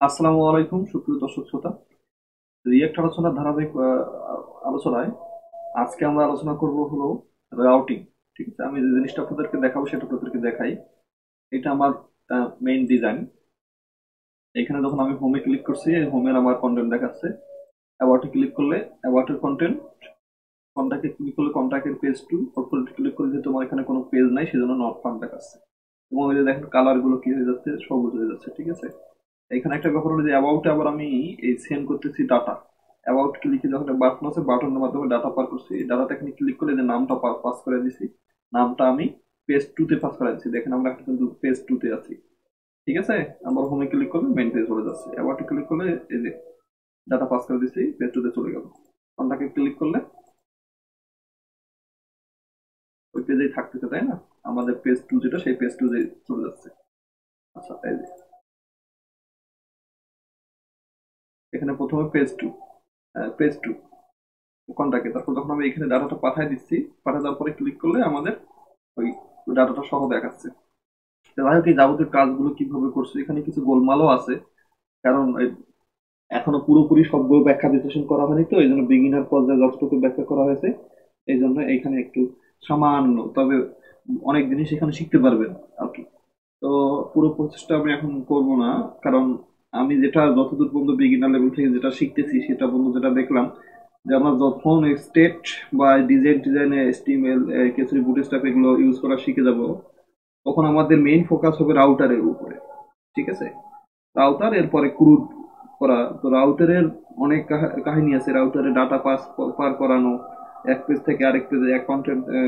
আসসালামু আলাইকুম, সুপ্রিয় দর্শক শ্রোতা। রিয়েক্ট আলোচনার ধারাবাহিক আলোচনায় আজকে আমরা আলোচনা করব হলো রাউটিং ঠিক আছে? আমি যে জিনিসটা আপনাদেরকে দেখাবো সেটা আপনাদেরকে দেখাই। এটা আমার মেইন ডিজাইন এখানে যখন আমি হোমে ক্লিক করছি, এই হোমের আমার কন্টেন্ট দেখাচ্ছে। অ্যাবাউটে ক্লিক করলে অ্যাবাউটের কন্টেন্ট কন্ট্যাক্টে ক্লিক করলে কন্ট্যাক্টের পেজ টু পোর্টফোলিওতে ক্লিক করলে যেহেতু আমার এখানে কোনো পেজ নাই, সেজন্য নট ফান্ড দেখাচ্ছে এবং ওই যে দেখেন কালারগুলো কি হয়ে যাচ্ছে? সবুজ হয়ে যাচ্ছে, ঠিক আছে? এখানে একটা ব্যাপার হলো যে অ্যাবাউটে আবার আমি এই সেন্ড করতেছি ডাটা অ্যাবাউট ক্লিকে যখন বাটন আছে বাটনের মাধ্যমে ডাটা পার করছি। এই ডাটাতে এখানে ক্লিক করে যে নামটা পাস করে দিছি, নামটা আমি পেজ টুতে পাস করে দিচ্ছি দেখেন আমরা একটা কিন্তু পেজ টুতে আছি। ঠিক আছে? আবার হোমে ক্লিক করলে মেইন পেজ চলে যাচ্ছে। অ্যাবাউটে ক্লিক করলে এই যে ডাটা পাস করে দিছি পেজ টুতে চলে গেল। কন্টাকে ক্লিক করলে ওই পেজেই থাকতেছে, তাই না? আমাদের পেজ টু যেটা, সেই পেজ টু চলে যাচ্ছে। আচ্ছা যে এখানে প্রথমে পেজ টু পেজ টু কন্টাক্টে তারপর যখন আমি এখানে ডাটাটা পাঠিয়ে দিচ্ছি, পাঠিয়ে দেওয়ার পরে ক্লিক করলে আমাদের ওই ডাটাটা সহ দেখাচ্ছে। যাই হোক, এই যাবতীয় কাজগুলো কীভাবে করছে? এখানে কিছু গোলমালও আছে, কারণ এখনও পুরোপুরি সবগুলো ব্যাখ্যা বিশ্লেষণ করা হয়নি তো এই জন্য বিগিনার পর্যায়ে যতটুকু ব্যাখ্যা করা হয়েছে এই জন্য এখানে একটু সামান্য, তবে অনেক জিনিস এখানে শিখতে পারবেন আর কি। তো পুরো প্রচেষ্টা আমি এখন করব না, কারণ আমি যেটা যতদূর পর্যন্ত বিগিনার লেভেল থেকে যেটা শিখতেছি, সেটা পর্যন্ত যেটা দেখলাম যে আমরা যখন স্টেট বা ডিজাইন ডিজাইনে এসটিএমএল কেসরি বুটস্ট্যাপ এগুলো ইউজ করা শিখে যাব, তখন আমাদের মেইন ফোকাস হবে রাউটারের উপরে, ঠিক আছে? রাউটার এরপরে ক্রুড করা, তো রাউটারের অনেক কাহা- কাহিনী আছে রাউটারে ডাটা পাস পার করানো, এক পেজ থেকে আরেক পেজে এক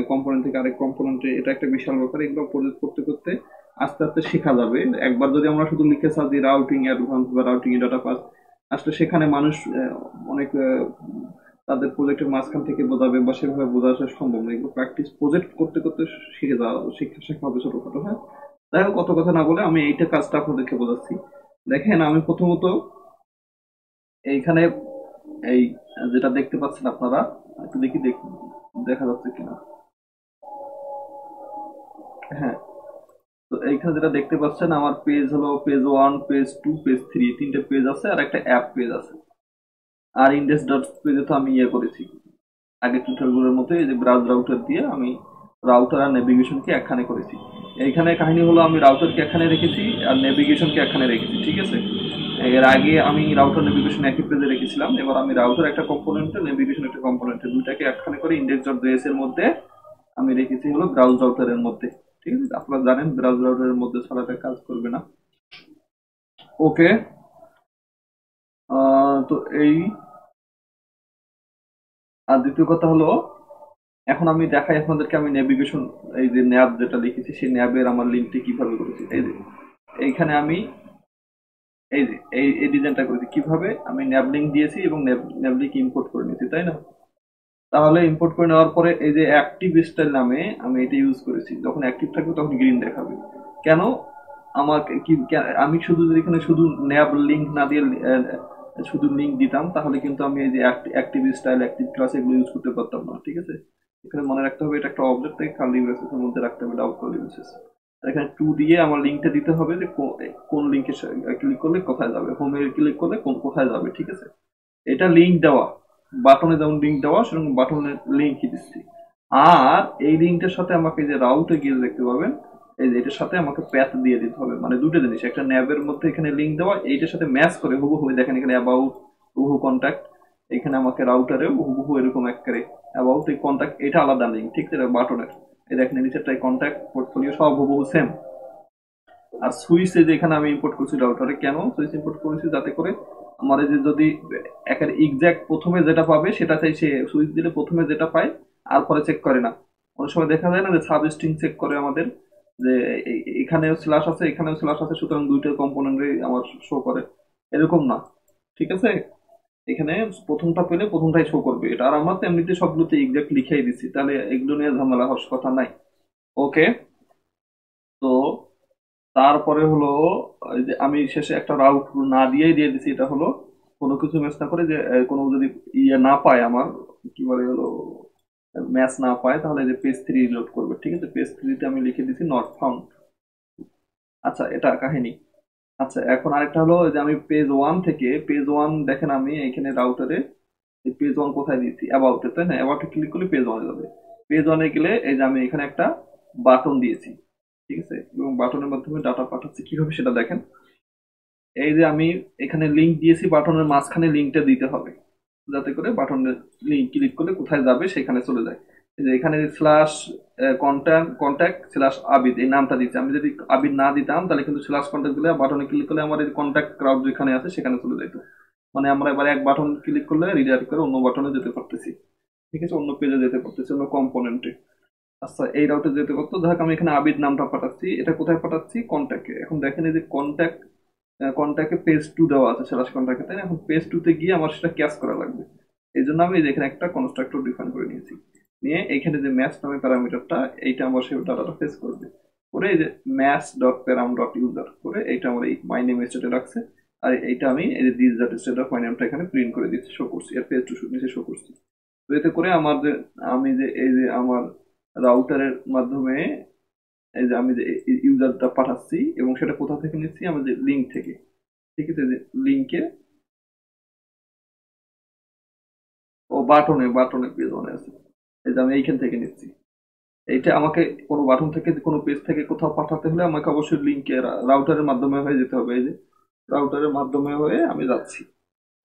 কম্পোনেন্ট থেকে আরেক কম্পোনেন্টে এটা একটা বিশাল ব্যাপার, এগুলো প্রজেক্ট করতে করতে আস্তে আস্তে শেখা যাবে। একবার যদি আমরা শুধু লিখে সাজি রাউটিং অ্যাডভান্স বা রাউটিং ডাটা পাস আসলে সেখানে মানুষ অনেক তাদের প্রজেক্টের মাঝখান থেকে বোঝাবে বা সেভাবে বোঝা আসা সম্ভব না এগুলো প্র্যাকটিস প্রজেক্ট করতে করতে শিখে যাওয়া শিক্ষা শেখা হবে ছোটখাটো হ্যাঁ? যাই হোক কত কথা না বলে আমি এইটা কাজটা আপনাদেরকে বোঝাচ্ছি। দেখেন, আমি প্রথমত এইখানে এই, যেটা দেখতে পাচ্ছেন আপনারা, একটু দেখি, দেখ- দেখা যাচ্ছে কিনা। হ্যাঁ তো এইখানে যেটা দেখতে পাচ্ছেন, আমার পেজ হলো page one page two page three তিনটে পেজ আছে আর একটা অ্যাপ পেজ আছে। আর ইন্ডেক্স ডট পেজে তো আমি ইয়ে করেছি। আগে টিউটোরিয়ালগুলোর মতো এই যে ব্রাউজ রাউটার দিয়ে আমি রাউটার আর নেভিগেশনকে একখানে করেছি। এইখানে কাহিনী হলো আমি রাউটারকে একখানে রেখেছি আর নেভিগেশনকে একখানে রেখেছি, ঠিক আছে? এর আগে আমি রাউটার নেভিগেশন একই পেজে রেখেছিলাম, এবার আমি রাউটার একটা কম্পোনেন্টে নেভিগেশন একটা কম্পোনেন্টে দুইটাকে একখানে করে ইন্ডেক্স ডট এর মধ্যে আমি রেখেছি হলো ব্রাউজ রাউটারের মধ্যে। ঠিক আছে, আপনারা জানেন ব্রাউজ রাউটারের মধ্যে ছাড়া এটা কাজ করবে না। ওকে। তো এই, আর দ্বিতীয় কথা হলো, এখন আমি দেখাই আপনাদেরকে আমি নেভিগেশন এই যে ন্যাব যেটা লিখেছি, সেই ন্যাবের আমার লিঙ্কটি কীভাবে করেছি। এই যে, এইখানে আমি, এই যে, এই ডিজাইনটা করেছি। কীভাবে? আমি ন্যাব লিঙ্ক দিয়েছি এবং ন্যাব লিঙ্ক ইম্পোর্ট করে নিয়েছি, তাই না? তাহলে ইম্পোর্ট করে নেওয়ার পরে এই যে অ্যাক্টিভ স্টাইল নামে আমি এটা ইউজ করেছি, যখন অ্যাক্টিভ থাকবে তখন গ্রিন দেখাবে। কেন? আমাকে কি আমি শুধু যদি এখানে শুধু ন্যাব লিঙ্ক না দিয়ে শুধু লিঙ্ক দিতাম, তাহলে কিন্তু আমি এই যে অ্যাক্টিভ স্টাইল অ্যাক্টিভ ক্লাস এগুলো ইউজ করতে পারতাম না, ঠিক আছে? এখানে মনে রাখতে হবে এটা একটা অবজেক্ট থেকে কার্লি ব্রেসেসের মধ্যে রাখতে হবে ডাউট কার্লি ব্রেসেস এখানে টু দিয়ে আমার লিঙ্কটা দিতে হবে যে কোন লিঙ্কে ক্লিক করলে কোথায় যাবে? হোমে ক্লিক করলে কোন, কোথায় যাবে, ঠিক আছে? এটা লিঙ্ক দেওয়া। বাটনে যেমন লিঙ্ক দেওয়া, সেরকম বাটনের লিঙ্কই দিচ্ছি। আর এই লিঙ্কটার সাথে আমাকে যে রাউটে গিয়ে দেখতে পাবেন, এই যে এটার সাথে আমাকে প্যাথ দিয়ে দিতে হবে। মানে দুটো জিনিস, একটা ন্যাবের মধ্যে এখানে লিঙ্ক দেওয়া, এইটার সাথে ম্যাচ করে হুবহু দেখেন এখানে অ্যাবাউট হুবহু কন্ট্যাক্ট এখানে আমাকে রাউটারে হুবহু এরকম এক করে অ্যাবাউট এই কন্ট্যাক্ট এটা আলাদা লিঙ্ক ঠিক আছে বাটনের। এই দেখেন নিচেরটাই কন্ট্যাক্ট পোর্টফোলিও সব হুবহু সেম আর সুইচে যেখানে আমি ইম্পোর্ট করছি রাউটারে কেন সুইচ ইম্পোর্ট করেছি? যাতে করে আমার যে যদি একের এক্সাক্ট প্রথমে যেটা পাবে, সেটা চাই সে সুইচ দিলে প্রথমে যেটা পায়, আর পরে চেক করে না। অনেক সময় দেখা যায় না যে সাব স্ট্রিং চেক করে আমাদের, যে এখানেও স্ল্যাশ আছে, এখানেও স্ল্যাশ আছে, সুতরাং দুইটা কম্পোনেন্টে আমার শো করে। এরকম না, ঠিক আছে? এখানে প্রথমটা পেলে প্রথমটাই শো করবে। এটা আর আমার তো এমনিতে সবগুলোতে এক্সাক্ট লিখেই দিচ্ছি তাহলে এগুলো নিয়ে ঝামেলা হওয়ার কথা নাই। ওকে তো তারপরে হলো যে আমি শেষে একটা রাউট না দিয়েই দিয়ে দিছি, এটা হলো কোনো কিছু ম্যাচ না করে যে কোনো যদি ইয়ে না পায় আমার, কি বলে হলো ম্যাচ না পায়, তাহলে যে পেজ থ্রি লোড করবে, ঠিক আছে? পেজ থ্রিতে আমি লিখে দিছি নট ফাউন্ড আচ্ছা এটা কাহিনী। আচ্ছা এখন আরেকটা হলো যে আমি পেজ ওয়ান থেকে পেজ ওয়ান দেখেন আমি এখানে রাউটারে পেজ ওয়ান কোথায় দিয়েছি? অ্যাবাউটে তাই না? অ্যাবাউটে ক্লিক করলে পেজ ওয়ানে যাবে। পেজ ওয়ানে গেলে এই যে আমি এখানে একটা বাটন দিয়েছি। ঠিক আছে? এবং বাটনের মাধ্যমে ডাটা পাঠাচ্ছি। কীভাবে সেটা দেখেন? এই যে আমি এখানে লিঙ্ক দিয়েছি, বাটনের মাঝখানে লিঙ্কটা দিতে হবে। যাতে করে বাটনের লিঙ্ক ক্লিক করলে কোথায় যাবে সেখানে চলে যায়। যে এখানে slash contact contact slash Abid, এই নামটা দিচ্ছি আমি যদি আবিদ না দিতাম, তাহলে কিন্তু স্ল্যাশ কন্ট্যাক্ট দিলে বাটনে ক্লিক করলে আমার এই কন্ট্যাক্ট ক্রাউড যেখানে আছে সেখানে চলে যেত মানে আমরা এবার এক বাটন ক্লিক করলে রিডাইরেক্ট করে অন্য বাটনে যেতে পারতেছি। ঠিক আছে? অন্য পেজে যেতে পারতেছি, অন্য কম্পোনেন্টে আচ্ছা এই রাউটে যেতে পারতো। দেখ আমি এখানে আবিদ নামটা পাঠাচ্ছি। এটা কোথায় পাঠাচ্ছি? কন্ট্যাক্টে এখন দেখেন এই যে কন্ট্যাক্ট কন্ট্যাক্টে পেজ টু দেওয়া আছে স্ল্যাশ কন্ট্যাক্টে তাই না? এখন পেজ টুতে গিয়ে আমার সেটা ক্যাশ করা লাগবে। এই জন্য আমি এখানে একটা কনস্ট্রাক্টর ডিফাইন করে নিয়েছি। নিয়ে এইখানে যে ম্যাচ নামে প্যারামিটারটা এইটা আমার সেই ডাটাটা ফেস করবে। করে এই যে match dot param dot user করে এইটা আমার এই মাই নেম স্টেটে রাখছে। আর এইটা আমি এই যে this dot state of my নেমটা এখানে প্রিন্ট করে দিচ্ছি শো করছি। আর পেজ টু নিচে শো করছি। তো এতে করে আমার যে, আমি যে, এই যে আমার রাউটারের মাধ্যমে এই যে আমি যে ইউজারটা পাঠাচ্ছি এবং সেটা কোথা থেকে নিচ্ছি আমাদের লিঙ্ক থেকে। ঠিক আছে লিঙ্কে ও বাটনে বাটনে পেজ অনে আছে। এই যে আমি এইখান থেকে নিচ্ছি। এইটা আমাকে কোনো বাটন থেকে, কোনো পেজ থেকে কোথাও পাঠাতে হলে আমাকে অবশ্যই লিঙ্কে রাউটারের মাধ্যমে হয়ে যেতে হবে। এই যে রাউটারের মাধ্যমে হয়ে আমি যাচ্ছি।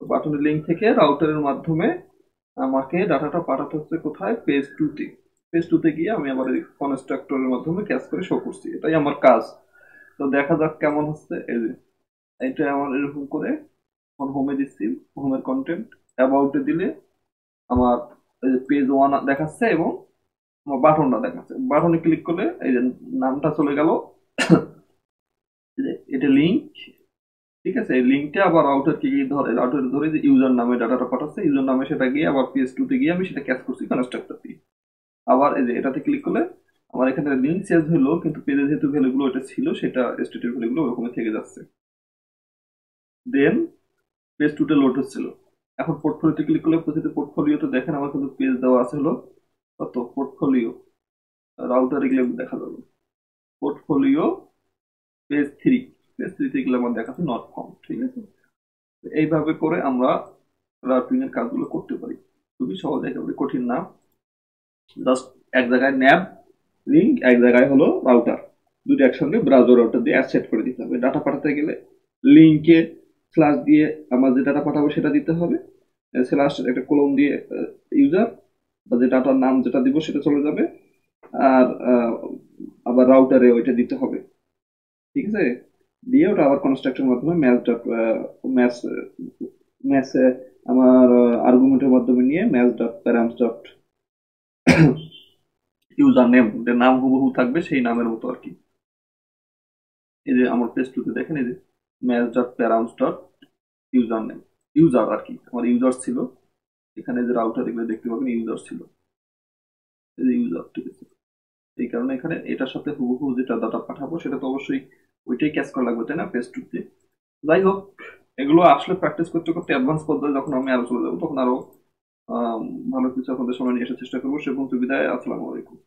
বাটনের লিঙ্ক থেকে রাউটারের মাধ্যমে আমাকে ডাটাটা পাঠাতে হচ্ছে কোথায়? পেজ টুতে পেজ টুতে গিয়ে আমি আমার এই কনস্ট্রাক্টরের মাধ্যমে ক্যাশ করে শো করছি। এটাই আমার কাজ। তো দেখা যাক কেমন হচ্ছে। এই যে এটা আমার এরকম করে হোমে দিচ্ছি হোমের কন্টেন্ট অ্যাবাউটে দিলে আমার পেজ ওয়ান দেখাচ্ছে এবং আমার বাটনটা দেখাচ্ছে। বাটনে ক্লিক করলে এই যে নামটা চলে গেল। এটা লিঙ্ক ঠিক আছে? এই লিঙ্কটা আবার রাউটার কি ধরে রাউটার ধরে যে ইউজার নামে ডাটাটা পাঠাচ্ছে ইউজার নামে সেটা গিয়ে আবার পেজ টুতে গিয়ে আমি সেটা ক্যাচ করছি কনস্ট্রাক্টর দিয়ে আবার এই যে এটাতে ক্লিক করলে আমার এখানে লিঙ্ক চেঞ্জ হলো, কিন্তু পেজে যেহেতু ভ্যালুগুলো এটা ছিল, সেটা স্টেটের ভ্যালুগুলো ওরকমই থেকে যাচ্ছে। দেন পেজ টুতে লোড হচ্ছিল। এখন পোর্টফোলিওতে ক্লিক করলে প্রতিটি পোর্টফোলিওতে দেখেন আমার কিন্তু পেজ দেওয়া আছে হলো কত? পোর্টফোলিও রাউটারে গেলে দেখা যাবে। পোর্টফোলিও পেজ থ্রি পেজ থ্রিতে গেলে আমার দেখাচ্ছে নট ফর্ম ঠিক আছে? এইভাবে করে আমরা রাউটিং এর কাজগুলো করতে পারি। খুবই সহজ, একেবারে কঠিন না। জাস্ট এক জায়গায় ন্যাব লিঙ্ক এক জায়গায় হলো রাউটার দুটো একসঙ্গে ব্রাউজার রাউটার দিয়ে অ্যাড করে দিতে হবে। ডাটা পাঠাতে গেলে লিঙ্কে স্ল্যাশ দিয়ে আমার যে ডাটা পাঠাবো সেটা দিতে হবে। স্ল্যাশ একটা কলম দিয়ে ইউজার বা যে ডাটার নাম যেটা দিব সেটা চলে যাবে। আর আবার রাউটারে ওইটা দিতে হবে। ঠিক আছে? দিয়ে ওটা আবার কনস্ট্রাক্টের মাধ্যমে ম্যাচ ডট ম্যাচ ম্যাচ আমার আর্গুমেন্টের মাধ্যমে নিয়ে match dot params dot user name যে নাম হুবহু থাকবে সেই নামের মতো আর কি। এই যে আমার পেজ টুতে দেখেন, এই যে match dot params dot user name user আর কি। আমার ইউজার ছিল। এখানে যে রাউটার এগুলো দেখতে পাবেন ইউজার ছিল। এই যে ইউজার ঠিক আছে এই কারণে এখানে এটার সাথে হুবহু যেটা ডাটা পাঠাবো, সেটা তো অবশ্যই ওইটাই ক্যাচ করা লাগবে, তাই না পেজ টুতে? যাই হোক, এগুলো আসলে প্র্যাকটিস করতে করতে অ্যাডভান্স পর্যায়ে যখন আমি আরও চলে যাব, তখন আরও ভালো কিছু আপনাদের সময় নিয়ে আসার চেষ্টা করব। সে পর্যন্ত বিদায়, আসসালামু আলাইকুম।